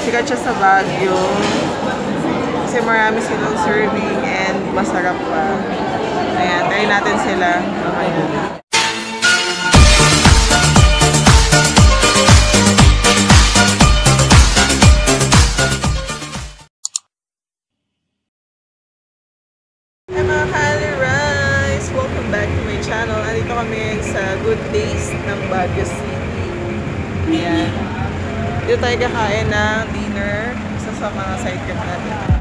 Sikat siya sa Baguio. Kasi marami silang serving and masarap pa. Ayan, try natin sila. Okay. Kali Rice! Welcome back to my channel. Andito kami Good Taste ng Baguio City. Ayan. Dito tayo kakain ng dinner. Isa sa mga side trip natin.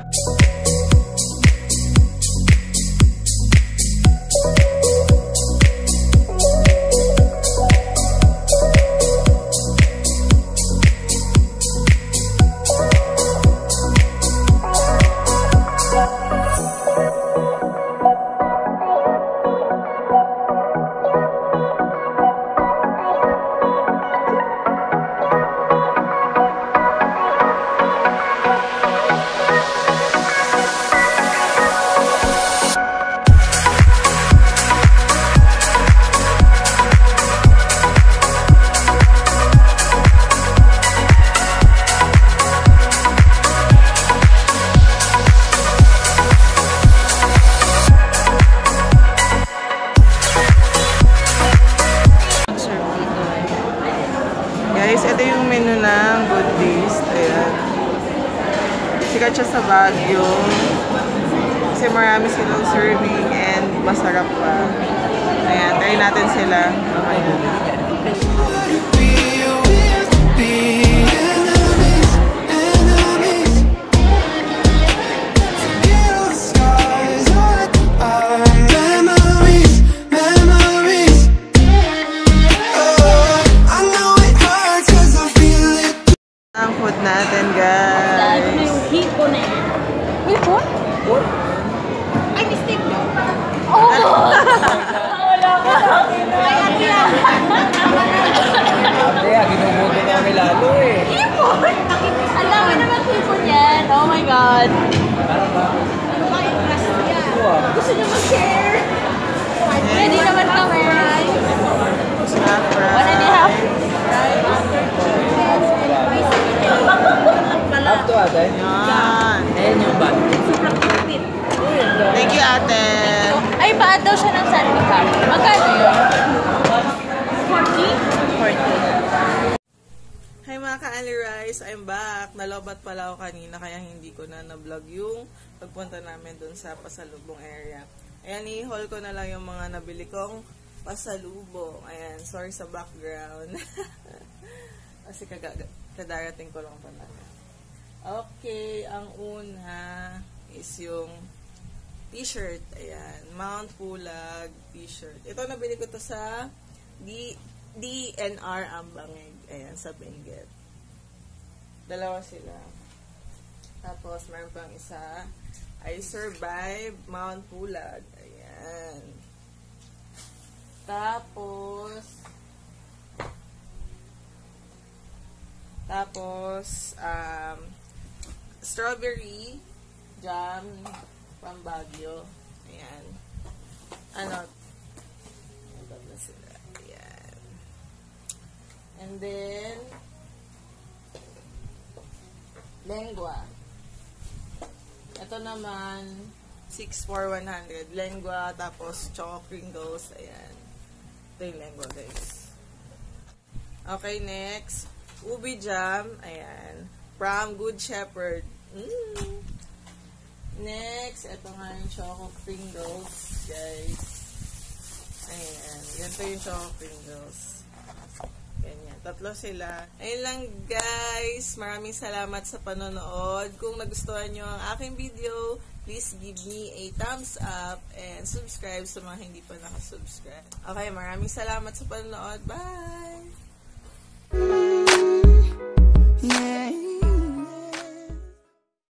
Sikat siya sa Baguio. Kasi marami silang serving and masarap pa. Ayan, try natin sila. Okay. Natin, guys. My God. Gusto niyo mag-share? Ready naman kami. One and a half. Up to ate. Yan. Ayan yung bag. Thank you, ate. Ay, baad daw siya ng Sandy Cup. Magkano yun? Mga ka-Ali Rice, I'm back. Nalobat pala ako kanina kaya hindi ko na na-vlog yung pagpunta namin dun sa pasalubong area. Ayan, i-haul ko na lang yung mga nabili kong pasalubong. Ayan, sorry sa background. Kasi kadarating ko lang talaga. Okay, ang una is yung t-shirt. Ayan, Mount Pulag t-shirt. Ito nabili ko to sa D DNR Ambangeg. Ayan, sa Benguet. Dalawa sila. Tapos, meron pang isa. I survive Mount Pulag. Ayan. Tapos, tapos, um, strawberry jam from Baguio. Ayan. Ano? Ito na sila. Ayan. And then, lengua. Ito naman, 6 for 100. Lengua, tapos choco Pringles. Ayan. Ito yung lengua, guys. Okay, next. Ubi jam. Ayan. From Good Shepherd. Mm. Next, ito nga yung choco Pringles, guys. Ayan. Ganito yung choco Pringles. Ganyan. Tatlo sila. Ayun lang, guys. Maraming salamat sa panonood. Kung nagustuhan nyo ang aking video, please give me a thumbs up and subscribe sa mga hindi pa nakasubscribe. Okay, maraming salamat sa panonood. Bye! Yeah.